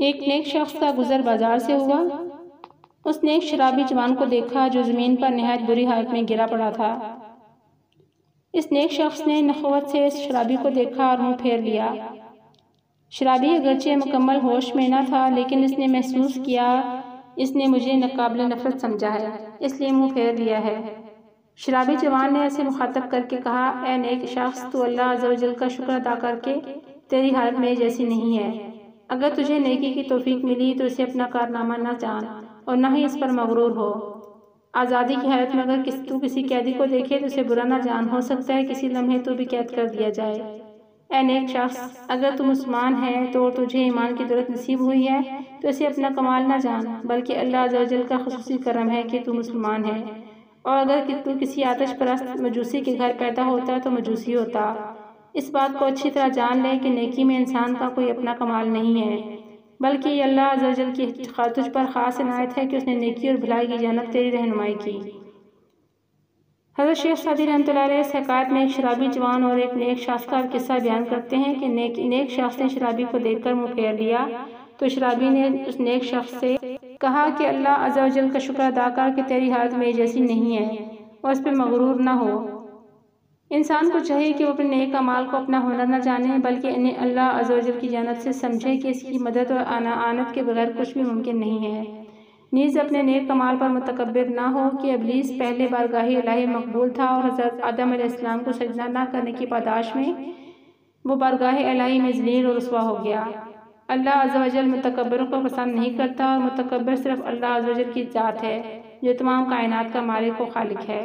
एक नेक शख्स का गुजर बाज़ार से हुआ। उसने एक शराबी जवान को देखा जो ज़मीन पर नहायत बुरी हालत में गिरा पड़ा था। इस नेक शख्स ने नखवत से इस शराबी को देखा और मुँह फेर लिया। शराबी अगरचे मुकम्मल होश में न था, लेकिन इसने महसूस किया, इसने मुझे नाकबिल नफरत समझा है, इसलिए मुँह फेर लिया है। शराबी जवान ने ऐसे मुखातब करके कहा, ए नेक शख्स तो अल्लाह अजल का शुक्र अदा करके तेरी हालत में जैसी नहीं है। अगर तुझे नेकी की तोफीक मिली तो इसे अपना कारनामा न जान और न ही इस पर मगरूर हो। आज़ादी की हालत में अगर किस तू किसी कैदी को देखे तो उसे बुरा ना जान। हो सकता है किसी लम्हे तो भी कैद कर दिया जाए। ए नेक शख्स, अगर तू मुसलमान है तो तुझे ईमान की ज़रूरत नसीब हुई है तो इसे अपना कमाल ना जान। बल्कि अल्लाह अजल का खसूसी करम है कि तू मुसलमान है। और अगर तू किसी आतश परस्त मजूसी के घर पैदा होता तो मजूसी होता। इस बात को अच्छी तरह जान लें कि नेकी में इंसान का कोई अपना कमाल नहीं है, बल्कि अल्लाह अजल की तुझ पर ख़ास इनायत है कि उसने नेकी और भलाई की जानब तेरी रहनुमाई की। हज़रत शेख सदी रहमत हकायत में एक शराबी जवान और एक नेक शख्स का किस्सा बयान करते हैं कि नेक नेक शख्स ने शराबी को देखकर मुँह फेर लिया तो शराबी ने उस नेक शख्स से कहा कि अल्लाह अजल का शुक्र अदा कर कि तेरी हालत में जैसी नहीं है और उस पर मगरूर ना हो। इंसान को चाहिए कि वो अपने नए कमाल को अपना हुनर न जाने बल्कि इन्हें अल्लाह अजल की जानत से समझे कि इसकी मदद और आना आनत के बगैर कुछ भी मुमकिन नहीं है। नीज़ अपने नेक कमाल पर मुतकबिर ना हो कि अबलीस पहले बारगाही अलाही मकबूल था और हज़रत आदम इस्लाम को सजना ना करने की पादाश में वो बारगाह अलाही में जलील और रसवा हो गया। अल्लाह अजल मुतकबरों को पसंद नहीं करता और मतकबर सिर्फ़ अल्लाह अजल की ज़ात है जो तमाम कायनात का मालिक व खालिक है।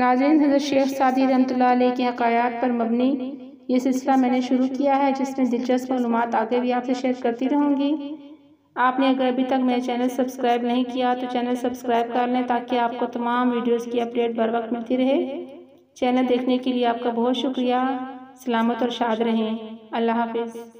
नाजिन हज़रत शेख सादी रमत के हकायात पर मबनी। ये सिलसिला मैंने शुरू किया है, जिसमें दिलचस्प मालूम आगे भी आपसे शेयर करती रहूँगी। आपने अगर अभी तक मेरा चैनल सब्सक्राइब नहीं किया तो चैनल सब्सक्राइब कर लें, ताकि आपको तमाम वीडियोस की अपडेट बर वक्त मिलती रहे। चैनल देखने के लिए आपका बहुत शुक्रिया। सलामत और शाद रहें। अल्लाह हाफिज़।